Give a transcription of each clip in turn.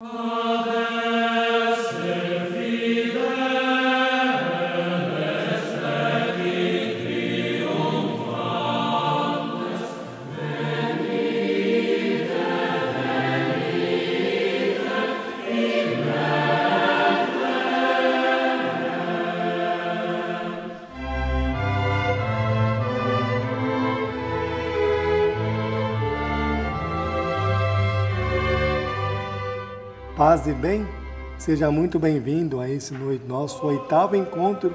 Father. Paz e bem, seja muito bem-vindo a esse nosso oitavo encontro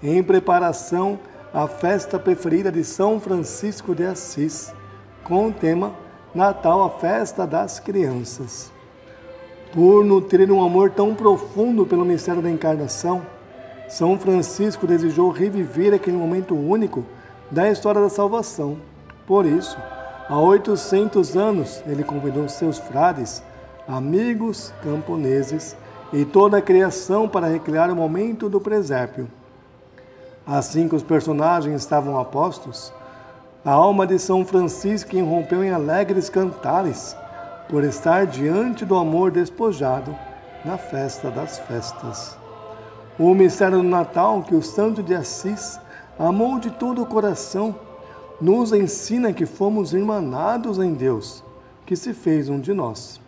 em preparação à festa preferida de São Francisco de Assis, com o tema Natal, a festa das crianças. Por nutrir um amor tão profundo pelo mistério da encarnação, São Francisco desejou reviver aquele momento único da história da salvação. Por isso, há 800 anos, ele convidou seus frades amigos camponeses e toda a criação para recriar o momento do presépio. Assim que os personagens estavam apostos, a alma de São Francisco irrompeu em alegres cantares por estar diante do amor despojado na festa das festas. O mistério do Natal que o Santo de Assis amou de todo o coração nos ensina que fomos irmanados em Deus, que se fez um de nós.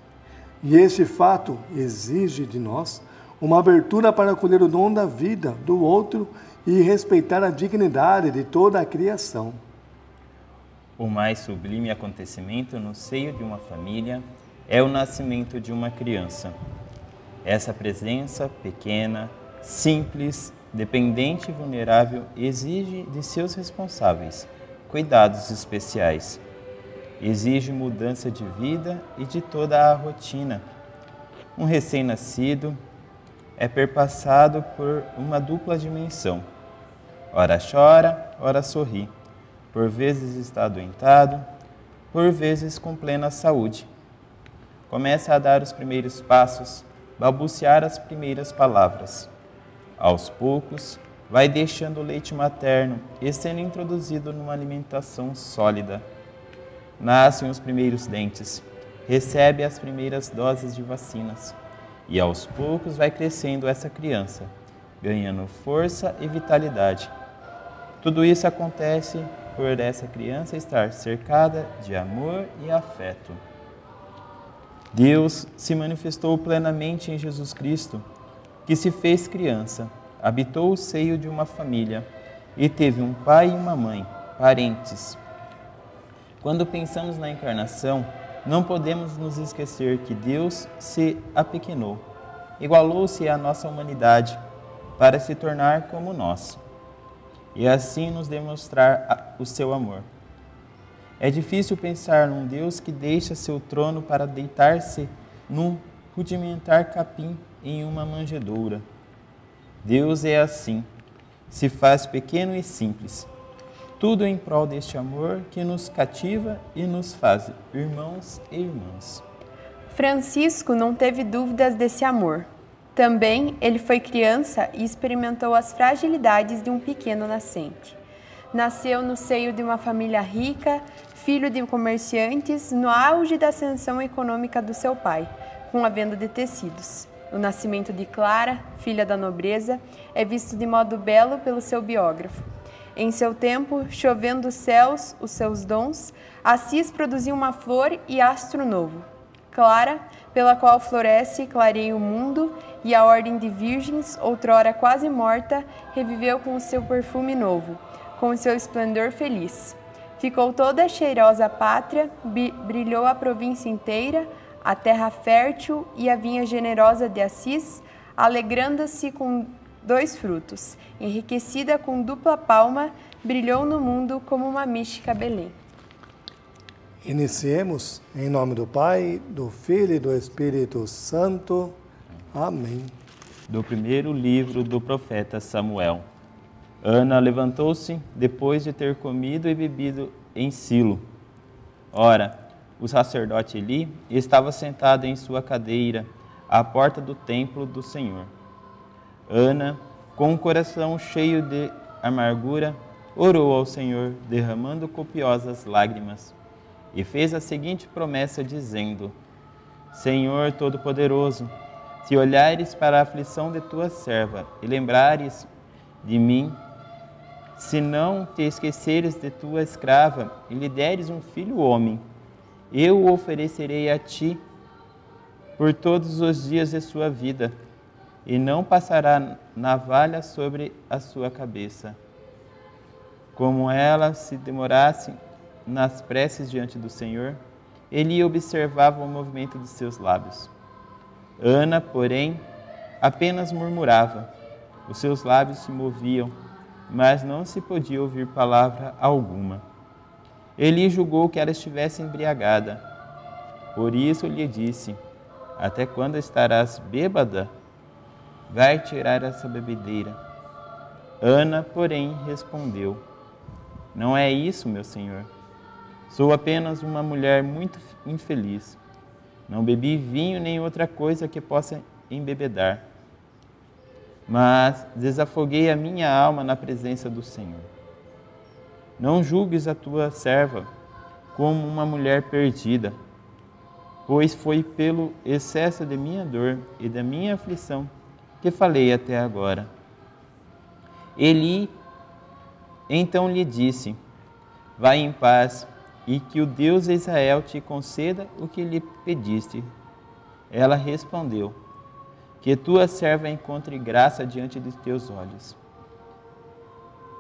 E este fato exige de nós uma abertura para acolher o dom da vida do outro e respeitar a dignidade de toda a criação. O mais sublime acontecimento no seio de uma família é o nascimento de uma criança. Essa presença pequena, simples, dependente e vulnerável exige de seus responsáveis cuidados especiais exige mudança de vida e de toda a rotina. Um recém-nascido é perpassado por uma dupla dimensão. Ora chora, ora sorri. Por vezes está adoentado, por vezes com plena saúde. Começa a dar os primeiros passos, balbuciar as primeiras palavras. Aos poucos, vai deixando o leite materno e sendo introduzido numa alimentação sólida nascem os primeiros dentes, recebe as primeiras doses de vacinas e aos poucos vai crescendo essa criança, ganhando força e vitalidade. Tudo isso acontece por essa criança estar cercada de amor e afeto. Deus se manifestou plenamente em Jesus Cristo, que se fez criança, habitou o seio de uma família e teve um pai e uma mãe, parentes, quando pensamos na encarnação, não podemos nos esquecer que Deus se apequenou, igualou-se à nossa humanidade para se tornar como nós e assim nos demonstrar o seu amor. É difícil pensar num Deus que deixa seu trono para deitar-se num rudimentar capim em uma manjedoura. Deus é assim, se faz pequeno e simples tudo em prol deste amor que nos cativa e nos faz irmãos e irmãs. Francisco não teve dúvidas desse amor. Também ele foi criança e experimentou as fragilidades de um pequeno nascente. Nasceu no seio de uma família rica, filho de comerciantes, no auge da ascensão econômica do seu pai, com a venda de tecidos. O nascimento de Clara, filha da nobreza, é visto de modo belo pelo seu biógrafo. Em seu tempo, chovendo os céus os seus dons, Assis produziu uma flor e astro novo. Clara, pela qual floresce e clareia o mundo, e a ordem de virgens, outrora quase morta, reviveu com o seu perfume novo, com o seu esplendor feliz. Ficou toda cheirosa a pátria, brilhou a província inteira, a terra fértil e a vinha generosa de Assis, alegrando-se com dois frutos, enriquecida com dupla palma, brilhou no mundo como uma mística Belém. Iniciemos em nome do Pai, do Filho e do Espírito Santo. Amém. Do primeiro livro do profeta Samuel. Ana levantou-se depois de ter comido e bebido em Silo. Ora, o sacerdote Eli estava sentado em sua cadeira à porta do templo do Senhor. Ana, com o coração cheio de amargura, orou ao Senhor, derramando copiosas lágrimas, e fez a seguinte promessa, dizendo: Senhor Todo-Poderoso, se olhares para a aflição de tua serva e lembrares de mim, se não te esqueceres de tua escrava e lhe deres um filho homem, eu o oferecerei a ti por todos os dias de sua vida, e não passará navalha sobre a sua cabeça. Como ela se demorasse nas preces diante do Senhor, ele observava o movimento de seus lábios. Ana, porém, apenas murmurava. Os seus lábios se moviam, mas não se podia ouvir palavra alguma. Eli julgou que ela estivesse embriagada. Por isso lhe disse: Até quando estarás bêbada? Vai tirar essa bebedeira. Ana, porém, respondeu: Não é isso, meu senhor. Sou apenas uma mulher muito infeliz. Não bebi vinho nem outra coisa que possa embebedar. Mas desafoguei a minha alma na presença do Senhor. Não julgues a tua serva como uma mulher perdida, pois foi pelo excesso de minha dor e da minha aflição que falei até agora. Eli então lhe disse: Vai em paz e que o Deus de Israel te conceda o que lhe pediste. Ela respondeu: Que tua serva encontre graça diante de teus olhos.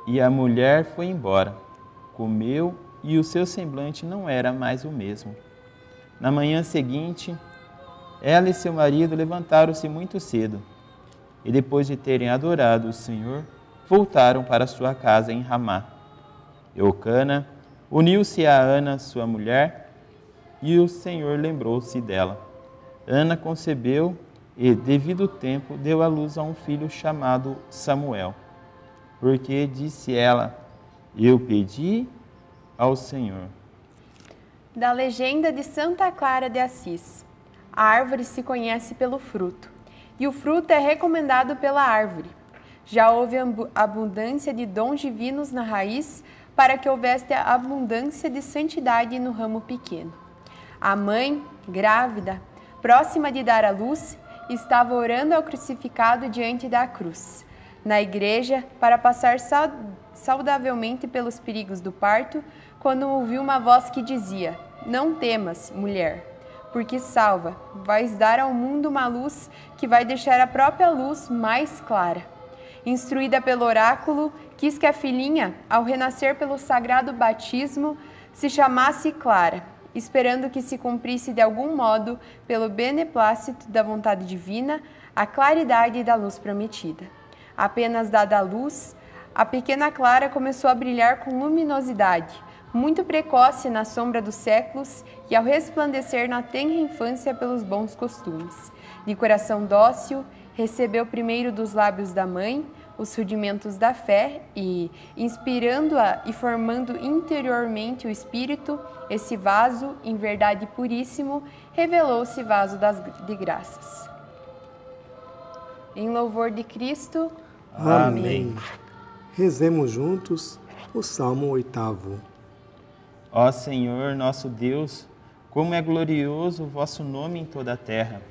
E a mulher foi embora, comeu e o seu semblante não era mais o mesmo. Na manhã seguinte, ela e seu marido levantaram-se muito cedo e, depois de terem adorado o Senhor, voltaram para sua casa em Ramá. Eucana Uniu-se a Ana, sua mulher, e o Senhor lembrou-se dela. Ana concebeu e, devido tempo, deu à luz a um filho chamado Samuel. Porque disse ela: Eu pedi ao Senhor. Da legenda de Santa Clara de Assis. A árvore se conhece pelo fruto, e o fruto é recomendado pela árvore. Já houve abundância de dons divinos na raiz, para que houvesse abundância de santidade no ramo pequeno. A mãe, grávida, próxima de dar à luz, estava orando ao crucificado diante da cruz, na igreja, para passar saudavelmente pelos perigos do parto, quando ouviu uma voz que dizia: Não temas, mulher, porque salva, vais dar ao mundo uma luz que vai deixar a própria luz mais clara. Instruída pelo oráculo, quis que a filhinha, ao renascer pelo sagrado batismo, se chamasse Clara, esperando que se cumprisse de algum modo, pelo beneplácito da vontade divina, a claridade da luz prometida. Apenas dada a luz, a pequena Clara começou a brilhar com luminosidade, muito precoce na sombra dos séculos e ao resplandecer na tenra infância pelos bons costumes. De coração dócil, recebeu primeiro dos lábios da mãe os rudimentos da fé e, inspirando-a e formando interiormente o espírito, esse vaso, em verdade puríssimo, revelou-se vaso das, de graças. Em louvor de Cristo. Amém. Amém. Rezemos juntos o Salmo oitavo. Ó Senhor, nosso Deus, como é glorioso o vosso nome em toda a terra.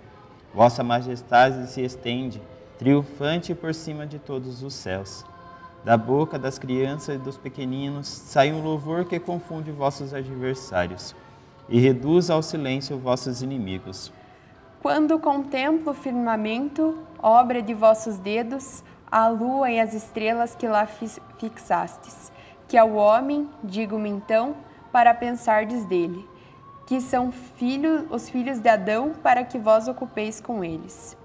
Vossa majestade se estende triunfante por cima de todos os céus. Da boca das crianças e dos pequeninos sai um louvor que confunde vossos adversários e reduz ao silêncio vossos inimigos. Quando contemplo o firmamento, obra de vossos dedos, a lua e as estrelas que lá fixastes, que ao homem, digo-me então, para pensardes dele, que são filhos, os filhos de Adão, para que vós ocupeis com eles.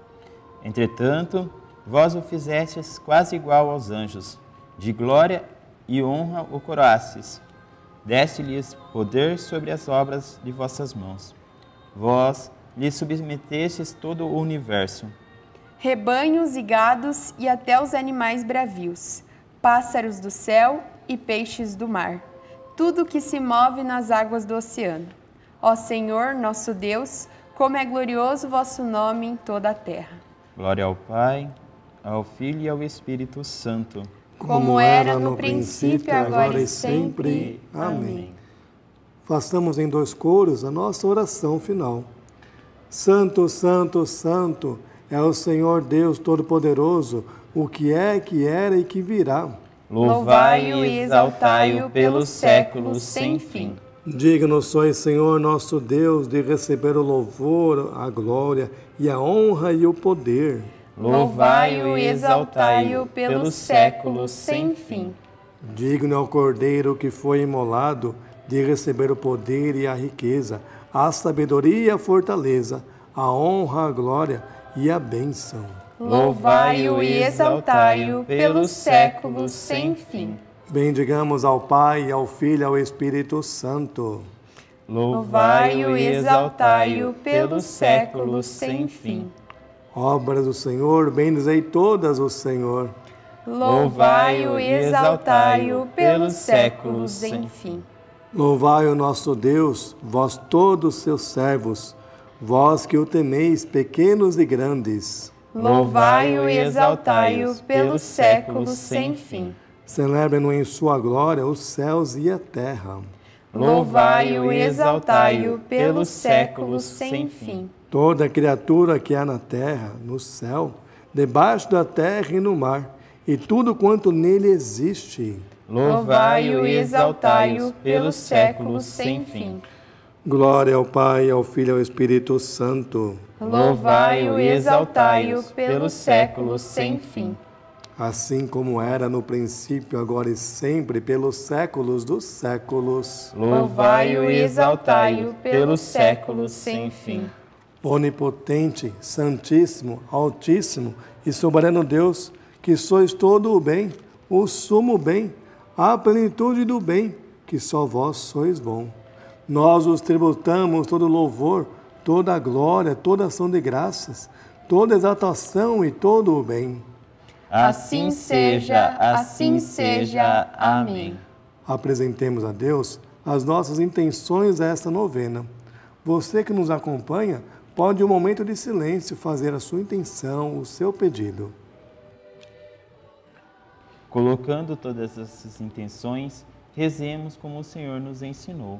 Entretanto, vós o fizestes quase igual aos anjos, de glória e honra o coroastes. Deste-lhes poder sobre as obras de vossas mãos. Vós lhes submetestes todo o universo. Rebanhos e gados e até os animais bravios, pássaros do céu e peixes do mar, tudo que se move nas águas do oceano. Ó Senhor, nosso Deus, como é glorioso vosso nome em toda a terra. Glória ao Pai, ao Filho e ao Espírito Santo. Como era no princípio, agora e sempre. Amém. Façamos em dois coros a nossa oração final. Santo, Santo, Santo é o Senhor Deus Todo-Poderoso, o que é, que era e que virá. Louvai-o e exaltai-o pelos séculos sem fim. Digno sois, Senhor nosso Deus, de receber o louvor, a glória e a honra e o poder. Louvai-o e exaltai-o pelos séculos sem fim. Digno é o Cordeiro que foi imolado de receber o poder e a riqueza, a sabedoria e a fortaleza, a honra, a glória e a bênção. Louvai-o e exaltai-o pelos séculos sem fim. Bendigamos ao Pai, ao Filho e ao Espírito Santo. Louvai-o e exaltai-o pelos séculos sem fim. Obras do Senhor, bendizei todas o Senhor. Louvai-o e exaltai-o pelos séculos sem fim. Louvai o nosso Deus, vós todos seus servos, vós que o temeis, pequenos e grandes. Louvai-o e exaltai-o pelos séculos sem fim. Celebrem-no em sua glória os céus e a terra. Louvai-o e exaltai-o pelos séculos sem fim. Toda criatura que há na terra, no céu, debaixo da terra e no mar, e tudo quanto nele existe. Louvai-o e exaltai-o pelos séculos sem fim. Glória ao Pai, ao Filho e ao Espírito Santo. Louvai-o e exaltai-o pelos séculos sem fim. Assim como era no princípio, agora e sempre, pelos séculos dos séculos. Louvai-o e exaltai-o pelos séculos sem fim. Onipotente, Santíssimo, Altíssimo e Soberano Deus, que sois todo o bem, o sumo bem, a plenitude do bem, que só vós sois bom. Nós os tributamos todo louvor, toda glória, toda ação de graças, toda exaltação e todo o bem. Assim seja, assim seja. Amém. Apresentemos a Deus as nossas intenções a esta novena. Você que nos acompanha, pode, em um momento de silêncio, fazer a sua intenção, o seu pedido. Colocando todas essas intenções, rezemos como o Senhor nos ensinou.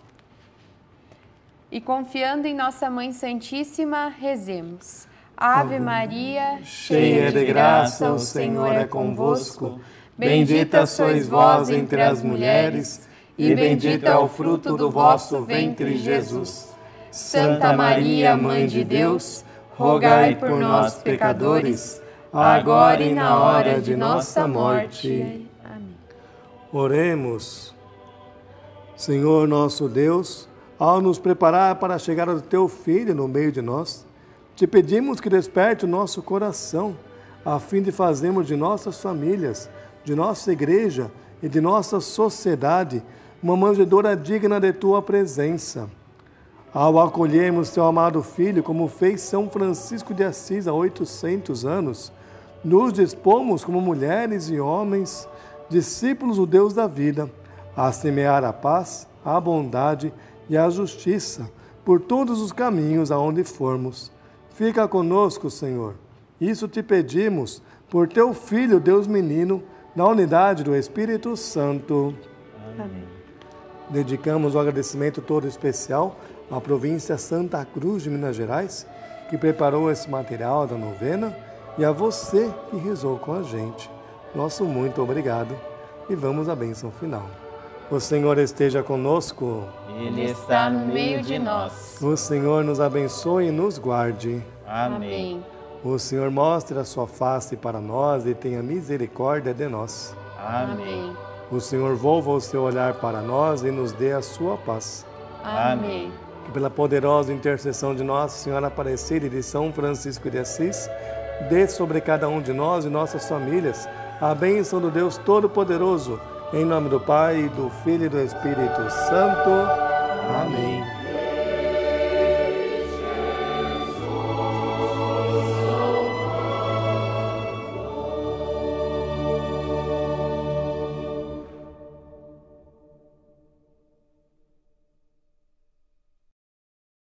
E confiando em nossa Mãe Santíssima, rezemos. Ave Maria, cheia de graça, o Senhor é convosco. Bendita sois vós entre as mulheres, e bendito é o fruto do vosso ventre, Jesus. Santa Maria, Mãe de Deus, rogai por nós, pecadores agora e na hora de nossa morte. Amém. Oremos. Senhor nosso Deus, ao nos preparar para chegar ao teu Filho no meio de nós, te pedimos que desperte o nosso coração, a fim de fazermos de nossas famílias, de nossa igreja e de nossa sociedade uma manjedora digna de tua presença. Ao acolhermos teu amado Filho, como fez São Francisco de Assis há 800 anos, nos dispomos como mulheres e homens, discípulos do Deus da vida, a semear a paz, a bondade e a justiça por todos os caminhos aonde formos. Fica conosco, Senhor. Isso te pedimos por teu Filho, Deus menino, na unidade do Espírito Santo. Amém. Dedicamos o um agradecimento todo especial à província Santa Cruz de Minas Gerais, que preparou esse material da novena e a você que rezou com a gente. Nosso muito obrigado e vamos à bênção final. O Senhor esteja conosco. Ele está no meio de nós. O Senhor nos abençoe e nos guarde. Amém. O Senhor mostre a sua face para nós e tenha misericórdia de nós. Amém. O Senhor volva o seu olhar para nós e nos dê a sua paz. Amém. Que pela poderosa intercessão de Nossa Senhora Aparecida e de São Francisco de Assis, dê sobre cada um de nós e nossas famílias a bênção do Deus Todo-Poderoso, em nome do Pai, do Filho e do Espírito Santo. Amém.